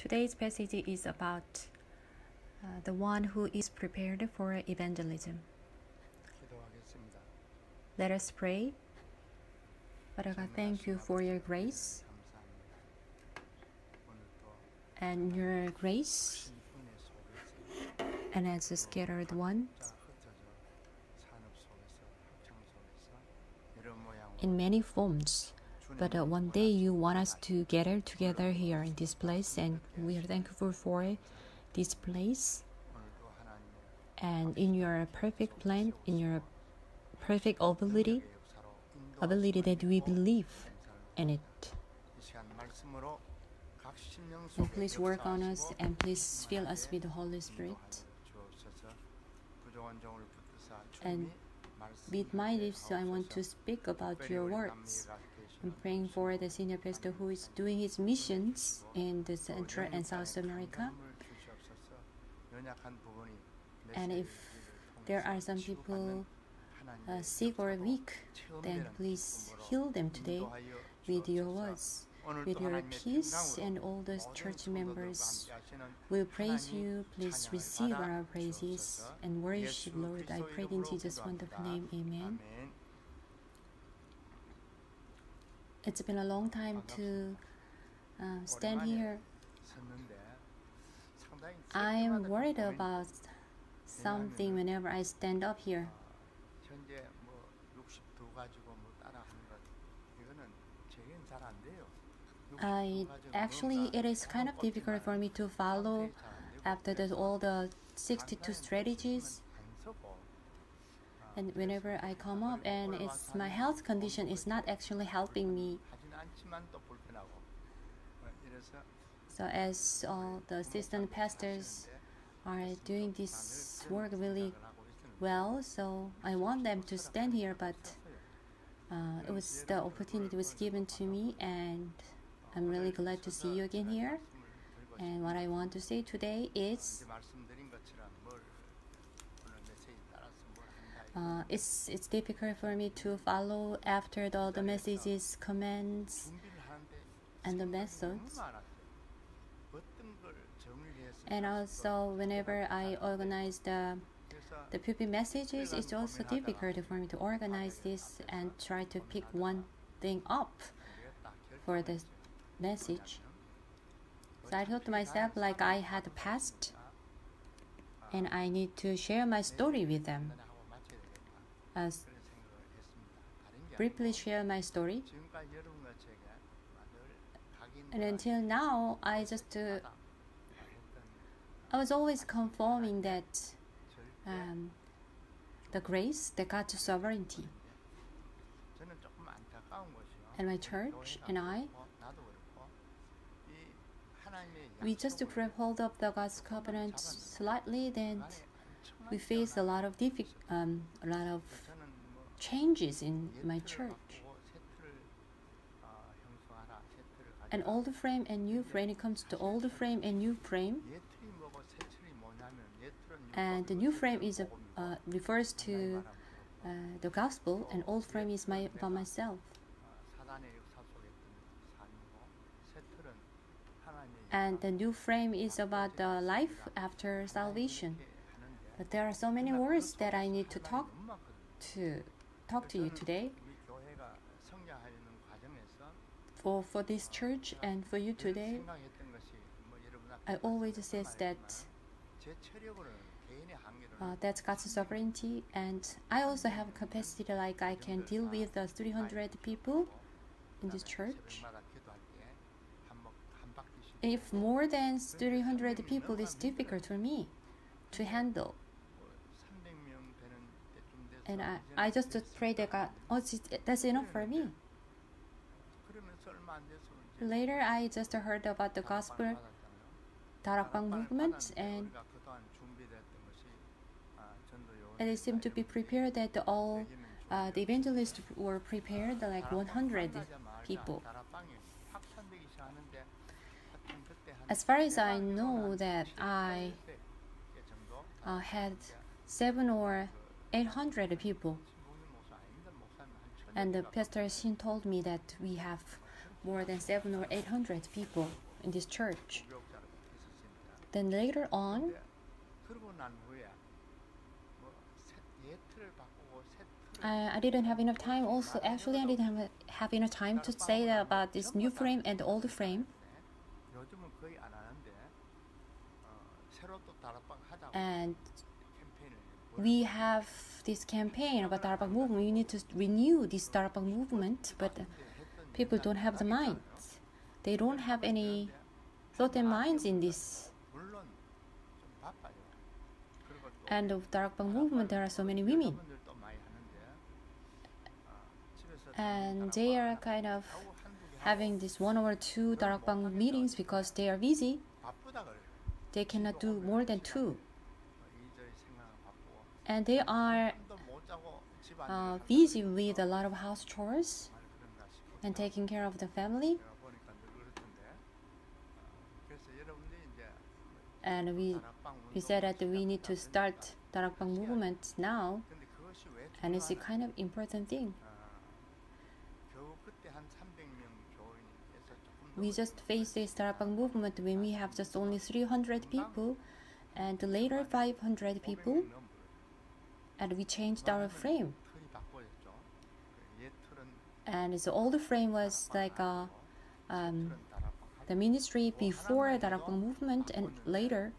Today's passage is about uh, the one who is prepared for evangelism. Let us pray. Father God, thank you for your grace. And your grace, and as the scattered ones, in many forms. But uh, one day you want us to gather together here in this place, and we are thankful for this place. And in your perfect plan, in your perfect ability, ability that we believe in it. And please work on us and please fill us with the Holy Spirit. And with my lips, I want to speak about your words I'm praying for the senior pastor who is doing his missions in the Central and South America. And if there are some people uh, sick or weak, then please heal them today with your words, with your peace. and all the church members will praise you. Please receive our praises and worship, Lord. I pray in Jesus' wonderful name. Amen. it's been a long time to uh, stand here. I am worried about something whenever I stand up here. I actually it is kind of difficult for me to follow after the, all the 62 strategies and whenever I come up and it's my health condition is not actually helping me. So as all the assistant pastors are doing this work really well, so I want them to stand here, but uh, it was the opportunity was given to me, and I'm really glad to see you again here. And what I want to say today is uh, it's it's difficult for me to follow after all the messages, comments, and the methods. And also, whenever I organize the the pupil messages, it's also difficult for me to organize this and try to pick one thing up for the message. So I thought to myself, like I had passed, and I need to share my story with them. As briefly share my story. And until now, I just uh, I was always conforming that um, the grace the God's sovereignty. And my church and I, we just grab hold of the God's covenant slightly, then we faced a lot of diffi- um, a lot of changes in my church. An old frame and new frame. It comes to old frame and new frame. And the new frame is a, uh, refers to uh, the gospel, and old frame is my by myself. And the new frame is about the life after salvation. But there are so many words that I need to talk to talk to you today. For for this church and for you today, I always says that uh, that's God's sovereignty, and I also have capacity like I can deal with the 300 people in this church. If more than 300 people is difficult for me to handle, and I, I just pray that God, oh, that's enough for me. Later, I just heard about the gospel Darakbang movement, and, and it seemed to be prepared that all uh, the evangelists were prepared, like 100 people. As far as I know, that I uh, had seven or 800 people. And Pastor Xin told me that we have more than seven or 800 people in this church. Then later on, I, I didn't have enough time also. Actually, I didn't have, have enough time to say about this new frame and the old frame. And we have this campaign about Darakbang movement. We need to renew this Darakbang movement, but people don't have the minds. They don't have any thought and minds in this. And of Darakbang movement, there are so many women, and they are kind of having this one or two Darakbang meetings because they are busy. They cannot do more than two and they are uh, busy with a lot of house chores and taking care of the family. And we, we said that we need to start Darakbang movement now, and it's a kind of important thing. We just faced the Darakbang movement when we have just only 300 people, and later 500 people and we changed our frame. And the old frame was like uh, um, the ministry before the Darakbang movement and later.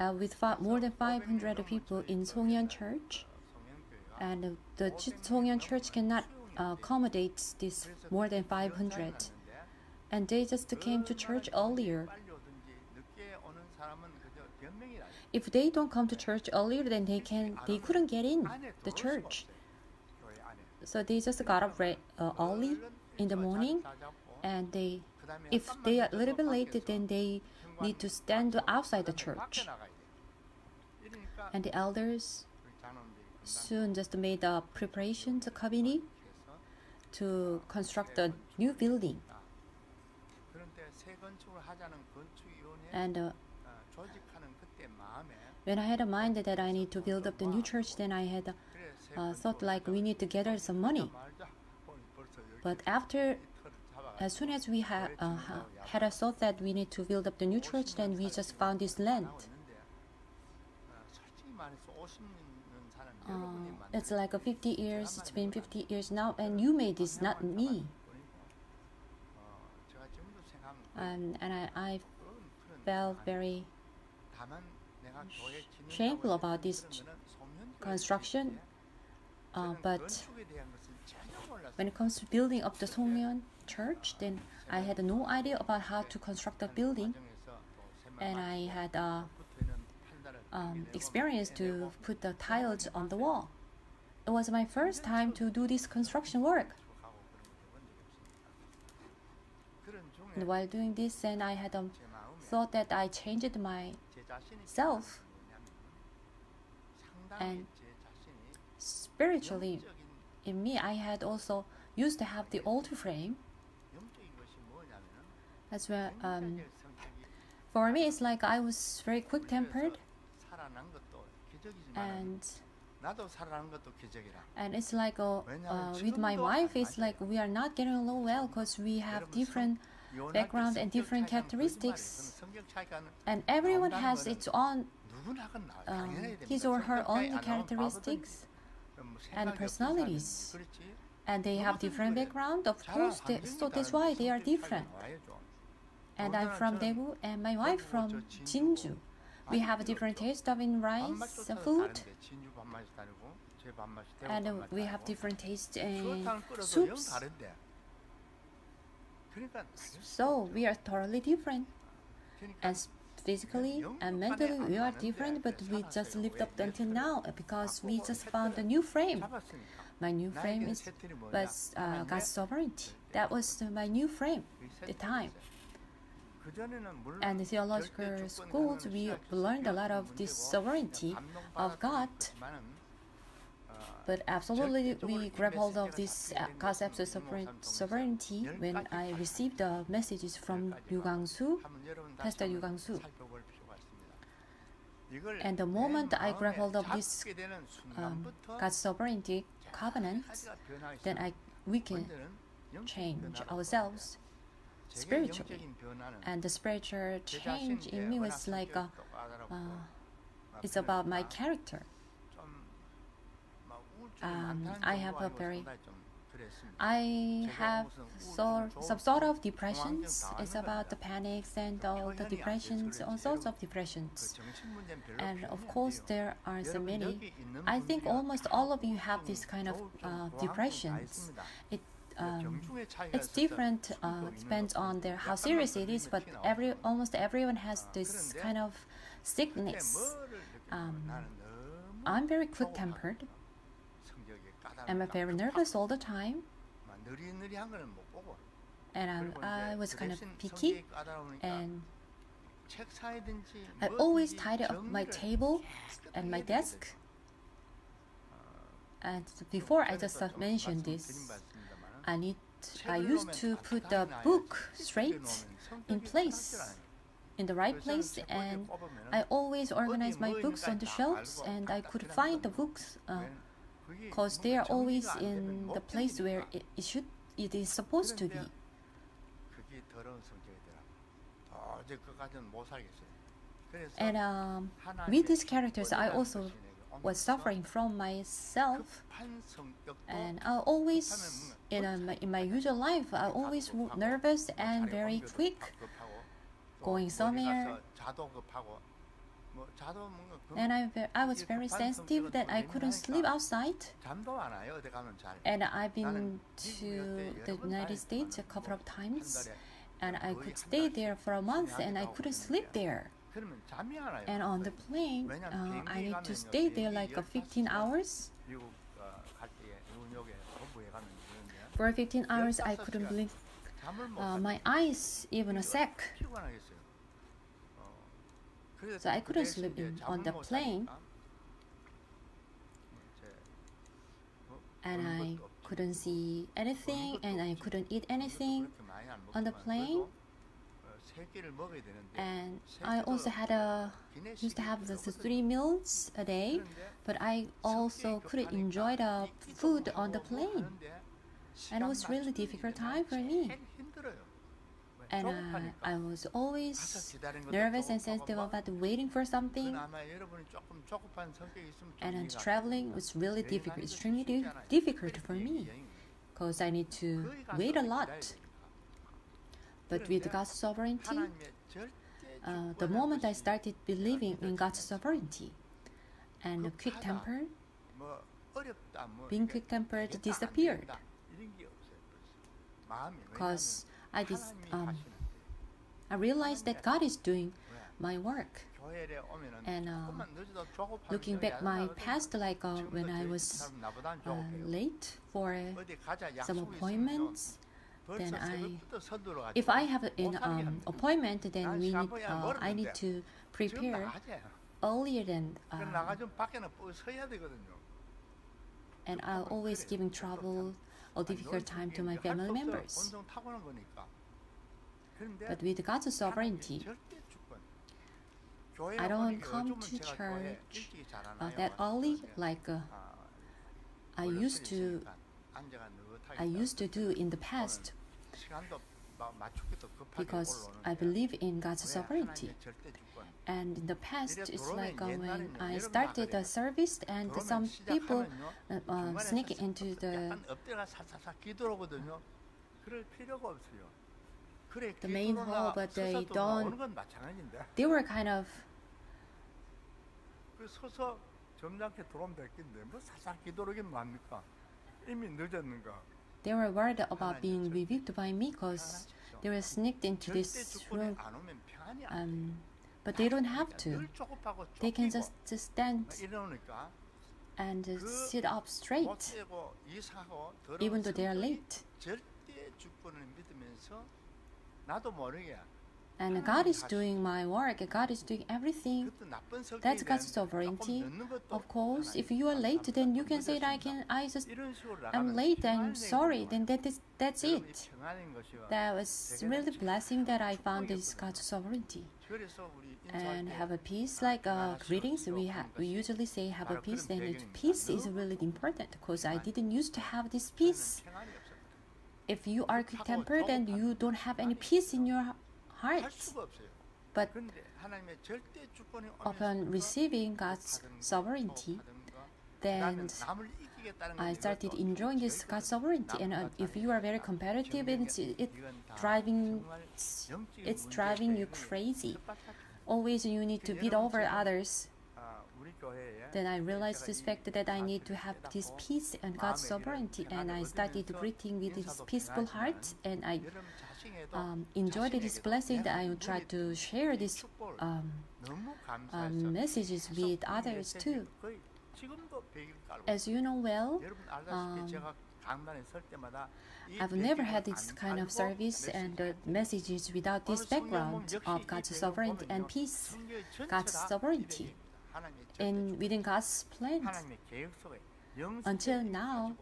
Uh, with more than 500 people in Songyang Church, and the Songyang Church cannot uh, accommodate this more than 500, and they just came to church earlier if they don't come to church earlier, then they can they couldn't get in the church. So they just got up uh, early in the morning, and they if they are a little bit late, then they need to stand outside the church. And the elders soon just made a preparation to committee to construct a new building. And uh, when I had a mind that I need to build up the new church, then I had uh, thought like we need to gather some money. But after, as soon as we ha- uh, had a thought that we need to build up the new church, then we just found this land. Uh, it's like a 50 years, it's been 50 years now, and you made this, not me. Um, and I, I felt very shameful about this construction. Uh, but when it comes to building up the Songyeon church, then I had no idea about how to construct a building, and I had uh, um, experience to put the tiles on the wall. It was my first time to do this construction work. And while doing this, then I had um, thought that I changed my self and spiritually in me i had also used to have the altar frame. As well um, for me it's like i was very quick tempered and and it's like oh, uh, with my wife it's like we are not getting along well because we have different background and different characteristics. and everyone has its own um, his or her own characteristics and personalities. and they have different background. Of course they, so that's why they are different. and i'm from daegu and my wife from jinju. We have a different taste of in rice food. and uh, we have different taste in soups so we are totally different and physically and mentally we are different but we just lived up until now because we just found a new frame my new frame is was uh, God's sovereignty. That was my new frame at the time. And the theological schools, we learned a lot of this sovereignty of God. But absolutely, we grab hold of these uh, concepts of sovereignty when I received the messages from Yu Gangsu, Pastor Liu Gang-su. And the moment I grab hold of this um, God's sovereignty covenant, then I, we can change ourselves spiritually. And the spiritual change in me was like, a, uh, it's about my character um, I have a very I have sort some sort of depressions. It's about the panics and all the depressions, all sorts of depressions. And of course, there are so many. I think almost all of you have this kind of uh, depressions. It um, it's different. Uh, depends on their how serious it is, but every almost everyone has this kind of sickness. Um, I'm very quick-tempered. I'm very nervous all the time. And I was kind of picky. And I always tidy up my table and my desk. And before I just mentioned this, I need I used to put the book straight in place in the right place. and I always organize my books on the shelves and I could find the books uh, because they are always in the place where it, it should it is supposed to be. And um, with these characters, I also was suffering from myself, and I always in, um, a, in my usual life, I always nervous and very quick, going somewhere. And I, I was very sensitive that I couldn't sleep outside. And I've been to the United States a couple of times, and I could stay there for a month, and I couldn't sleep there. And on the plane, uh, I need to stay there like 15 hours. For 15 hours, I couldn't blink uh, my eyes even a sec. So I couldn't sleep in, on the plane. And I couldn't see anything and I couldn't eat anything on the plane. And I also had a used to have the three meals a day, but I also couldn't enjoy the food on the plane. And it was really difficult time for me and uh, I was always nervous and sensitive about waiting for something. And uh, traveling was really difficult, extremely di difficult for me, because I need to wait a lot. But with God's sovereignty, uh, the moment I started believing in God's sovereignty, and quick temper, being quick tempered disappeared. Because I just um, I realized that God is doing my work. And uh, looking back my past, like uh, when I was uh, late for uh, some appointments, then I, if I have an um, appointment, then we need, uh, I need to prepare earlier than. and i always giving trouble or difficult time to my family members. But with God's sovereignty, I don't come to church uh, that early like uh, I used to I used to do in the past because I believe in God's sovereignty. And in the past, it's like uh, when I started the service and some people uh, uh, sneak into the the main hall, but they don't. They were kind of. They were worried about being rebuked by me because they were sneaked into this room. Um, but they don't have to. They can just, stand and sit up straight, even though they are late. And God is doing my work, God is doing everything. That's God's sovereignty. Of course, if you are late, then you can say, I can, I just, I'm late, I'm sorry, then that is, that's it. That was really blessing that I found this God's sovereignty and have a peace like uh, greetings. We ha- we usually say have a peace and peace is really important because i didn't used to have this peace. if you are quick tempered and you don't have any peace in your heart but upon receiving god's sovereignty then I started enjoying this God's sovereignty. And uh, if you are very competitive, it's it driving it's driving you crazy. Always you need to beat over others. Then I realized this fact that I need to have this peace and God's sovereignty, and I started greeting with this peaceful heart, and I um, enjoyed this blessing that I try to share these um, um, messages with others too. As you know well, um, I've never had this kind of service and uh, messages without this background of God's sovereignty and peace, God's sovereignty, and within God's plans. Until now,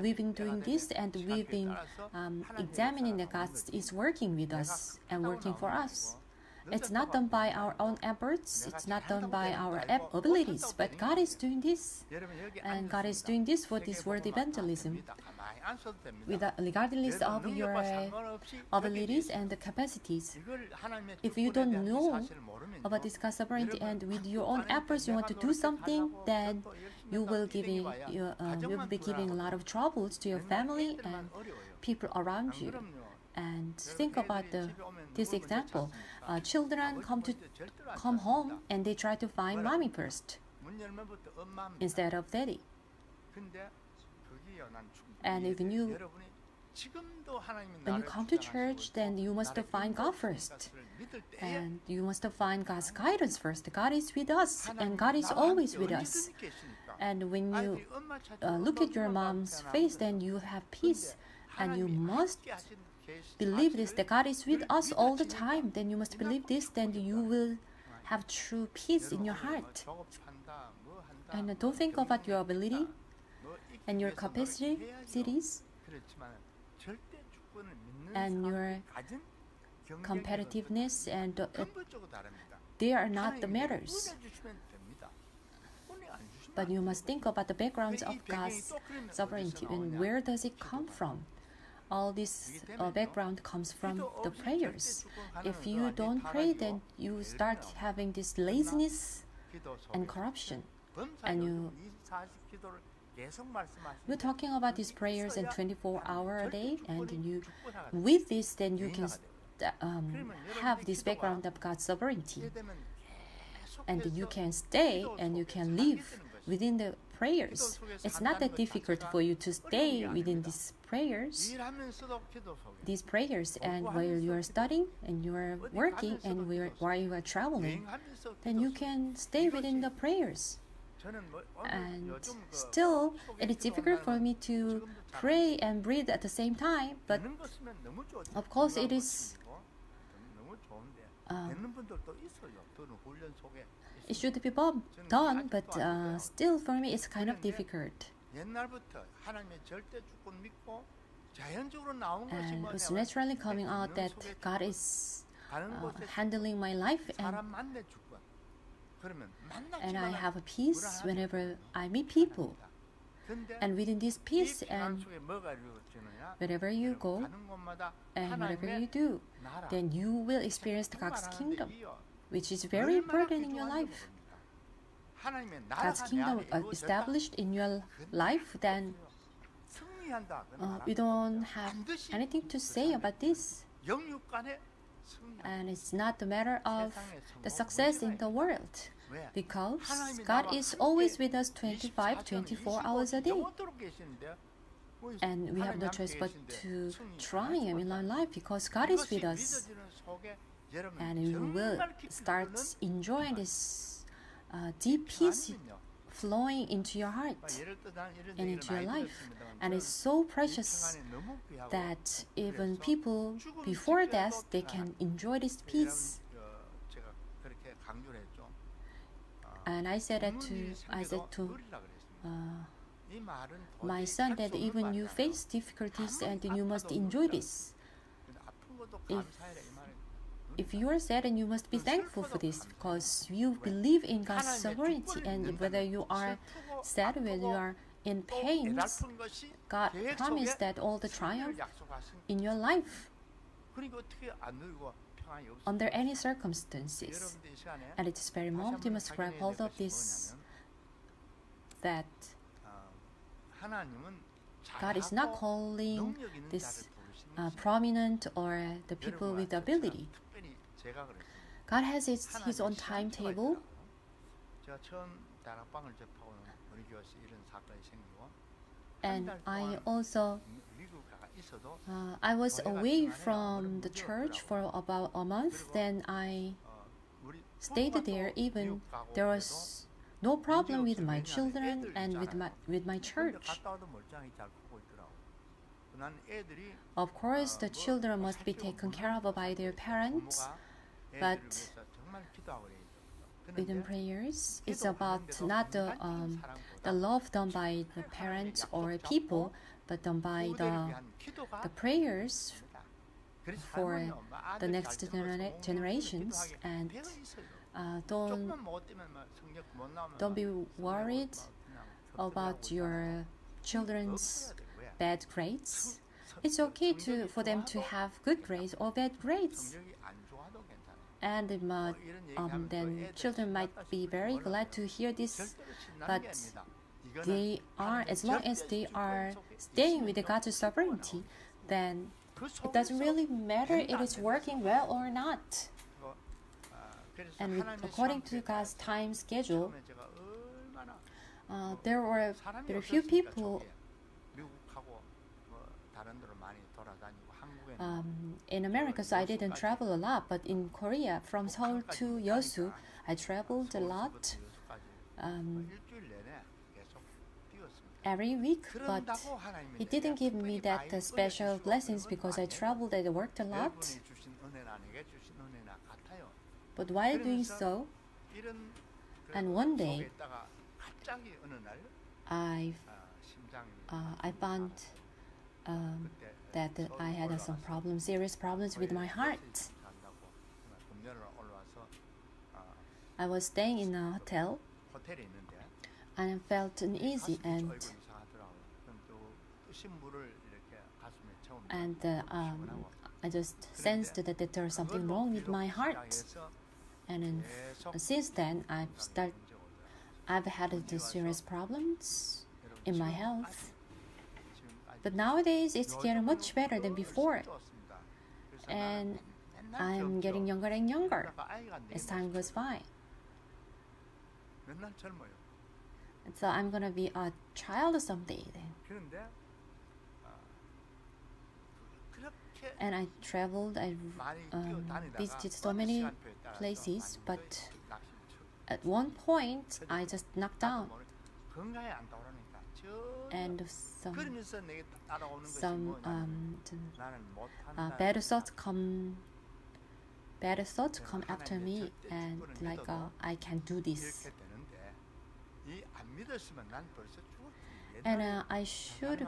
we've been doing this and we've been um, examining that God is working with us and working for us. It's not done by our own efforts, it's not done by our abilities, but God is doing this. And God is doing this for this world evangelism. Without, regardless of your abilities and the capacities, if you don't know about this God's sovereignty and with your own efforts you want to do something, then you will giving you, uh, you will be giving a lot of troubles to your family and people around you. And think about the, this example. Uh, children come to come home and they try to find mommy first instead of daddy. And even you, when you come to church, then you must find God first. And you must find God's guidance first. God is with us, and God is always with us. And when you uh, look at your mom's face, then you have peace. And you must believe this that God is with us all the time. Then you must believe this, then you will have true peace in your heart. And don't think about your ability and your capacities and your competitiveness, and uh, they are not the matters. But you must think about the backgrounds of God's sovereignty and where does it come from? All this uh, background comes from the prayers. If you don't pray, then you start having this laziness and corruption. And you we're talking about these prayers and 24 hour a day, and you, with this, then you can um, have this background of God's sovereignty, and you can stay and you can live within the prayers. It's not that difficult for you to stay within these prayers, these prayers, and while you are studying and you are working and while you are traveling, then you can stay within the prayers. And still, it is difficult for me to pray and breathe at the same time, but of course, it is. Uh, it should be done, but uh, still, for me, it's kind of difficult. And it's naturally coming out that God is uh, handling my life and and I have a peace whenever I meet people. And within this peace and wherever you go and whatever you do, then you will experience God's kingdom, which is very important in your life. God's kingdom uh, established in your life, then uh, we don't have anything to say about this. And it's not a matter of the success in the world. because God is always with us 25, 24 hours a day. And we have no choice but to try Him in our life because God is with us. And we will start enjoying this uh, deep peace flowing into your heart and into your life. And it's so precious that even people before death they can enjoy this peace. And I said that to I said to uh, my son that even you face difficulties and you must enjoy this. If, if you are sad and you must be thankful for this because you believe in God's sovereignty and whether you are sad, whether you are in pain, God promised that all the triumph in your life under any circumstances. And at this very moment, you must grab hold of this that God is not calling this uh, prominent or the people with ability, God has his, his own timetable. And I also uh, I was away from the church for about a month. Then I stayed there. Even there was no problem with my children and with my with my church. Of course, the children must be taken care of by their parents. But within prayers, it's about not the, um, the love done by the parents or people, but done by the, the prayers for the next genera generations. And uh, don't, don't be worried about your children's bad grades. It's okay to, for them to have good grades or bad grades and um, um, then children might be very glad to hear this, but they are, as long as they are staying with the God's sovereignty, then it doesn't really matter if it's working well or not. And with, according to God's time schedule, uh, there were very few people um, in America, so I didn't travel a lot. But in Korea, from Seoul to Yosu, I traveled a lot. Um, every week, but He didn't give me that uh, special blessings because I traveled and worked a lot. But while doing so, and one day, I uh, I found um, that I had some problems, serious problems with my heart. I was staying in a hotel and I felt uneasy and and uh, um, I just sensed that there was something wrong with my heart. And then, since then, I've start, I've had serious problems in my health. But nowadays, it's getting much better than before. And I'm getting younger and younger as time goes by. So I'm gonna be a child someday then. And I traveled, I um, visited so many places, but at one point I just knocked down and some some um, uh, bad thoughts come bad thoughts come after me and like uh, I can do this. And uh, I should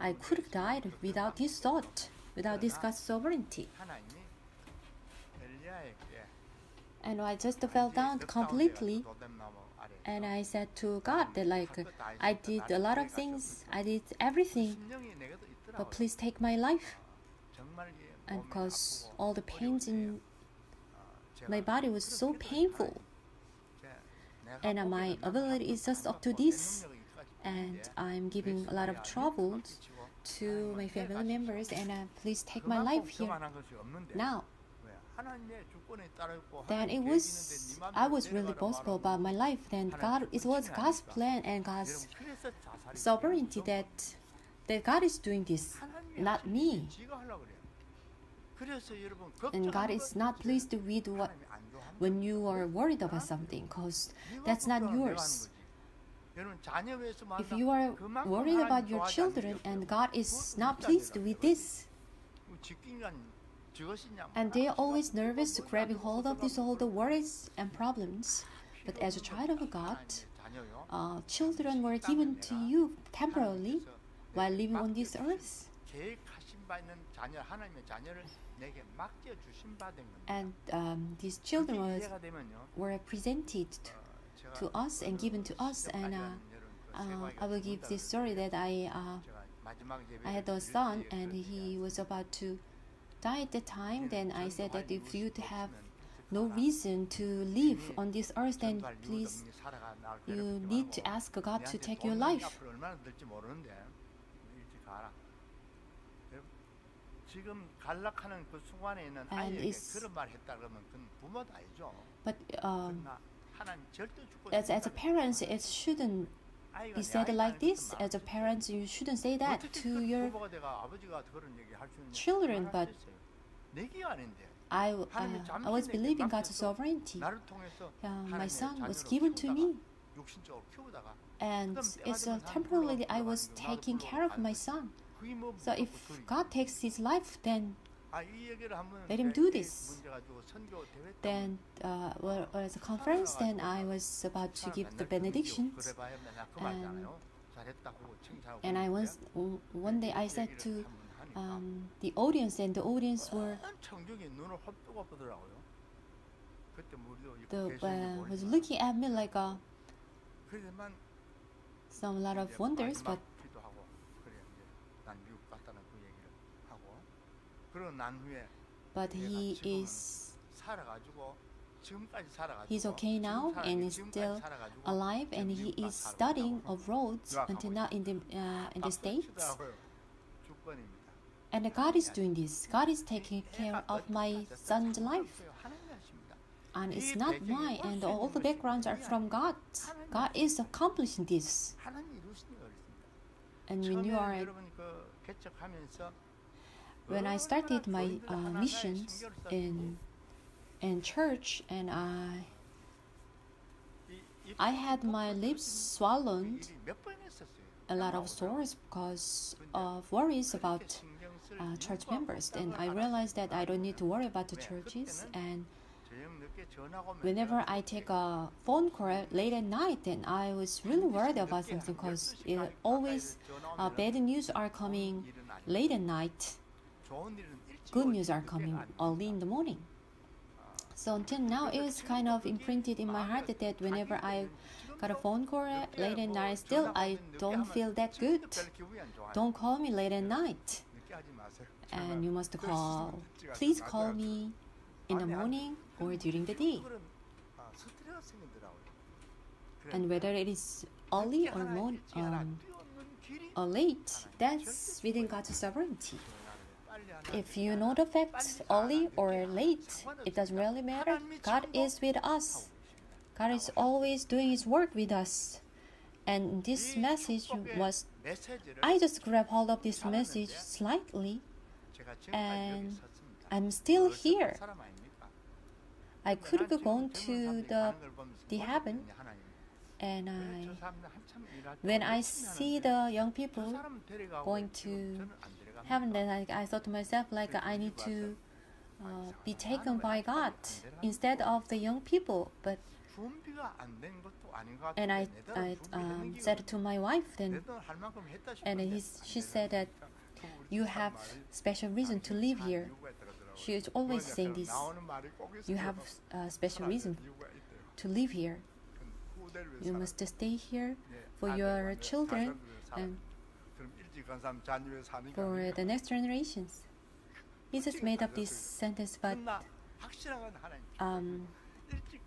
I could have died without this thought, without this God's sovereignty. And I just fell down completely and I said to God that like I did a lot of things, I did everything, but please take my life. And because all the pains in my body was so painful, and my ability is just up to this, and I'm giving a lot of trouble to my family members, and uh, please take my life here now. Then it was I was really boastful about my life. Then God it was God's plan and God's sovereignty that that God is doing this, not me. And God is not pleased with what when you are worried about something, because that's not yours. If you are worried about your children and God is not pleased with this, and they are always nervous to grab hold of these all the worries and problems. But as a child of God, uh, children were given to you temporarily while living on this earth. And um, these children was, were presented to us and given to us. And uh, uh, I will give this story that I uh, I had a son and he was about to die at the time, then I said that if you have no reason to live on this earth, then please, you need to ask God to take your life. And it's, but um, as, as a parent, it shouldn't he said like this, as a parent, you shouldn't say that to your children, but I, uh, I was believing God's sovereignty. Uh, my son was given to me. And it's uh, temporarily I was taking care of my son. So if God takes his life, then let him do this. Then, uh, at a conference, then I was about to give the benediction, And, and I was, one day I said to um, the audience, and the audience were the, uh, was looking at me like a, some lot of wonders, but But he is he's okay now and is still alive and he is studying of roads until now in the uh, in the states. And God is doing this. God is taking care of my son's life. And it's not mine, and all the backgrounds are from God. God is accomplishing this. And when you are when I started my uh, missions in in church, and I I had my lips swollen a lot of sores because of worries about uh, church members. And I realized that I don't need to worry about the churches. And whenever I take a phone call late at night, then I was really worried about something because always uh, bad news are coming late at night. Good news are coming early in the morning. So until now, it was kind of imprinted in my heart that whenever I got a phone call late at night, still I don't feel that good. Don't call me late at night, and you must call. Please call me in the morning or during the day. And whether it is early or morning, um, or late, that's within God's sovereignty. If you know the facts early or late, it doesn't really matter. God is with us. God is always doing His work with us. And this message was, I just grabbed hold of this message slightly. and I'm still here. I could have gone to the, the heaven, and I, when I see the young people going to heaven, then I, I thought to myself, like, I need to uh, be taken by God instead of the young people. But and I, I um, said to my wife then, and he's, she said that you have special reason to live here. She is always saying this. You have a special reason to live here. You must stay here for your children and for the next generations. He just made up this sentence, but um,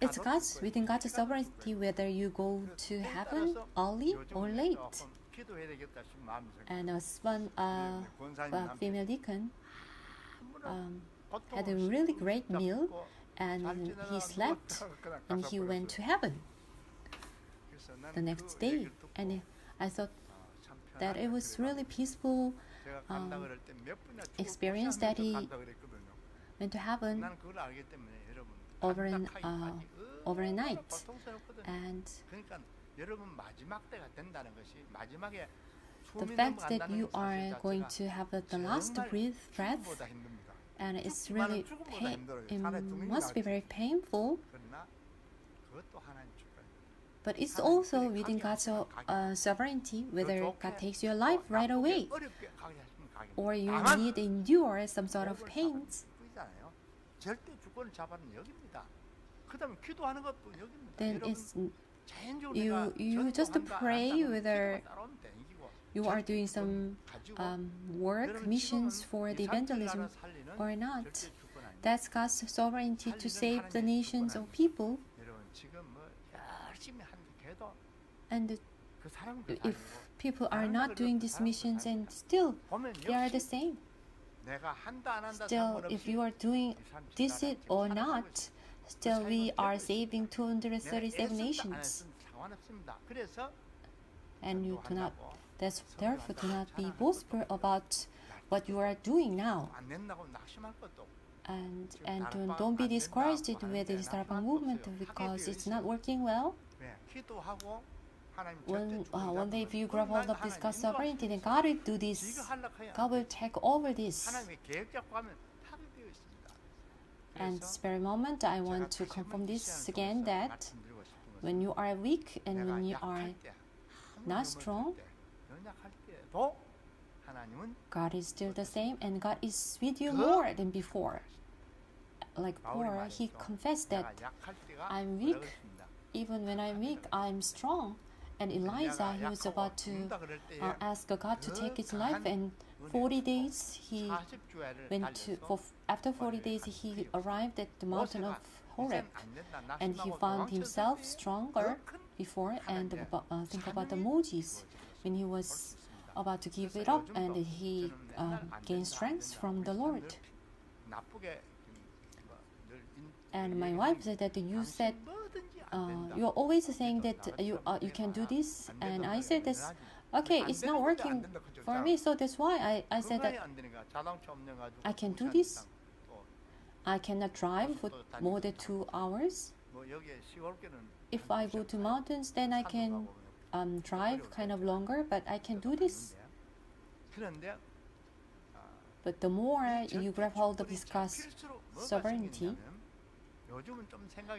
it's God's within God's sovereignty whether you go to heaven early or late. And a one uh, a female deacon um, had a really great meal, and he slept, and he went to heaven the next day. And I thought that it was really peaceful um, experience that he went to heaven over an, uh, over a night. And the fact that you are going to have the last breath, breath and it's really it must be very painful. But it's also within God's uh, sovereignty whether God takes your life right away or you need to endure some sort of pains. Then it's, you, you just pray whether you are doing some um, work, missions for the evangelism or not. That's God's sovereignty to save the nations of people. And if people are not doing these missions and still they are the same, still, if you are doing this it or not, still we are saving 237 nations. And you do not, that's, therefore, do not be boastful about what you are doing now. And, and don't, don't be discouraged with the Starbucks movement because it's not working well when uh, when they view grab hold of this God's sovereignty, then God will do this. God will take over this. And this very moment, I want to confirm this again that when you are weak and when you are not strong, God is still the same and God is with you more than before. Like Paul, he confessed that I'm weak. Even when I'm weak, I'm strong. And Elijah, he was about to uh, ask God to take his life, and 40 days he went to, for, after 40 days he arrived at the mountain of Horeb, and he found himself stronger before, and uh, think about the Moses when he was about to give it up, and he um, gained strength from the Lord. And my wife said that you said uh, you're always saying that you are, you can do this, and I said this. Okay, it's not working for me, so that's why I, I said that I can do this. I cannot drive for more than two hours. If I go to mountains, then I can um, drive kind of longer, but I can do this. But the more you grab hold of this God's sovereignty,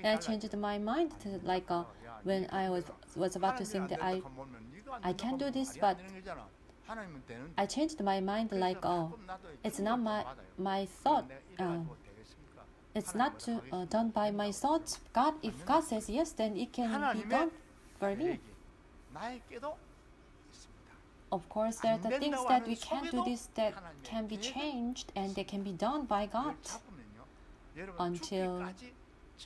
I changed my mind to like uh, when I was was about to think that I I can do this, but I changed my mind like oh, it's not my my thought. Uh, it's not to, uh, done by my thoughts. God, if God says yes, then it can be done for me. Of course, there are the things that we can do this that can be changed and they can be done by God. until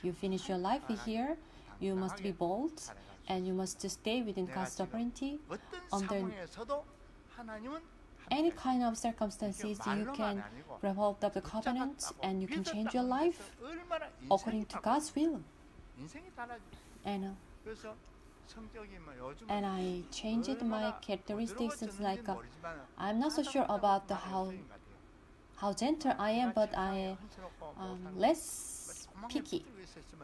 you finish your life here, you must be bold, and you must stay within God's sovereignty. Under any kind of circumstances, you can wrap up the covenant and you can change your life according to God's will. And, uh, and I changed my characteristics. It's like uh, I'm not so sure about how how gentle I am, but I um, less picky.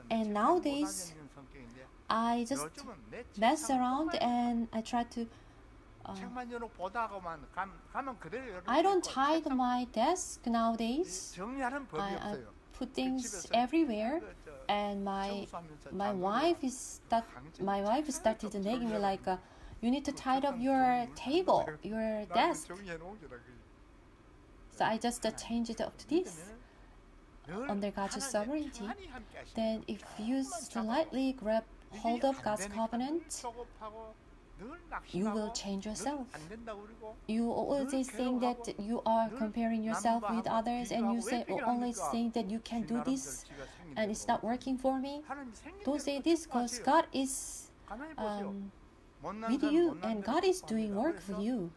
And nowadays, I just mess around and I try to. Uh, I don't hide my desk nowadays. I, I put things everywhere, and my my wife is that my wife started nagging me like, uh, "You need to tidy up your table, your desk." So I just uh, changed it up to this under God's sovereignty, then if you slightly grab hold of God's covenant, you will change yourself. You always think that you are comparing yourself with others and you say oh, always think that you can do this and it's not working for me. Don't say this because God is um, with you and God is doing work for you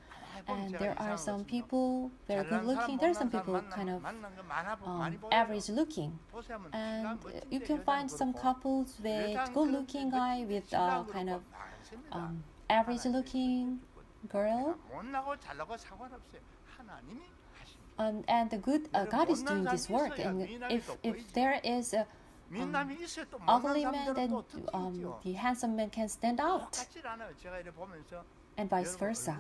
and there are some people very good looking. There are some people kind of um, uh, um, average looking, and you can find some couples with good looking guy with uh, kind of um, average looking girl. And and the good uh, God is doing this work, and if if there is a um, ugly man then um, the handsome man can stand out, and vice versa.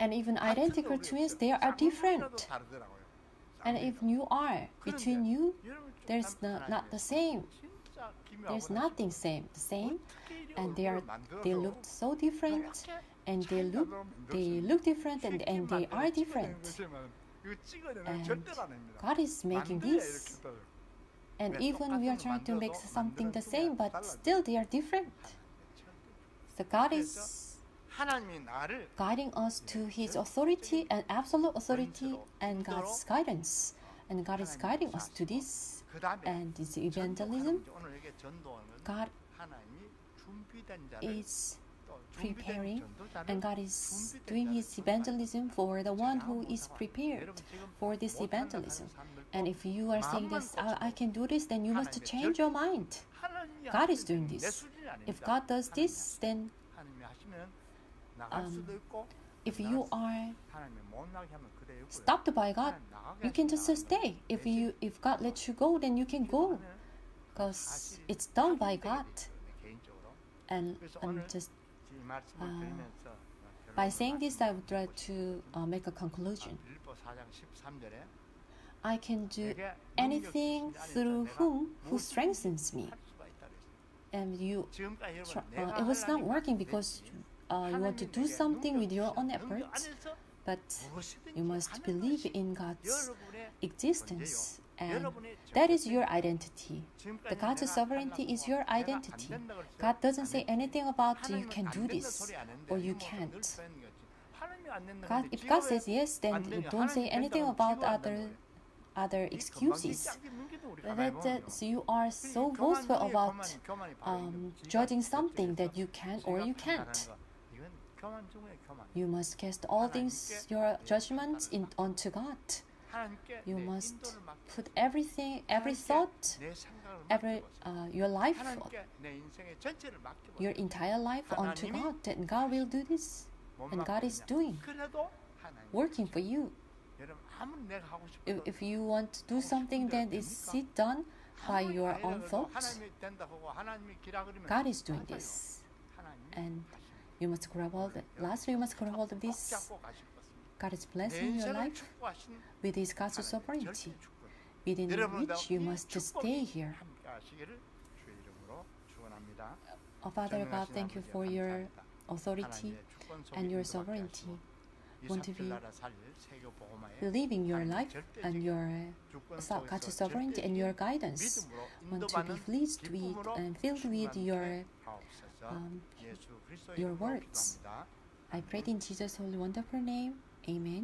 And even identical twins, they are different. And if you are between you, there's not, not the same. There's nothing same, the same, and they are they look so different, and they look they look different, and, and they are different. And God is making this, and even we are trying to make something the same, but still they are different. So God is guiding us to His authority and absolute authority and God's guidance. And God is guiding us to this and this evangelism. God is preparing and God is doing his evangelism for the one who is prepared for this evangelism. And if you are saying this, ah, I, I, can do this, then you must change your mind. God is doing this. If God does this, then um, if you are stopped by God, you can just stay. If you if God lets you go, then you can go, because it's done by God. And I'm just uh, by saying this, I would like to uh, make a conclusion. I can do anything through whom who strengthens me. And you, uh, it was not working because uh, you want to do something with your own efforts, but you must believe in God's existence. And that is your identity. The God's sovereignty is your identity. God doesn't say anything about you can do this or you can't. God, if God says yes, then don't say anything about other other excuses. That, that so you are so boastful about um, judging something that you can or you can't. You must cast all things, your judgments, in, onto God. You must put everything, every thought, every uh, your life, your entire life onto God. And God will do this. And God is doing, working for you. If, if you want to do something then that is done by your own thoughts, God is doing this. And you must grab hold. Lastly, you must grab hold of this God's blessing in your life with His God's sovereignty, within which you must stay here. Oh, Father God, thank you for your authority and your sovereignty. Want to be living your life and your uh, God's sovereignty and your guidance. Want to be pleased with and filled with your um, your words. I prayed in Jesus' holy wonderful name. Amen.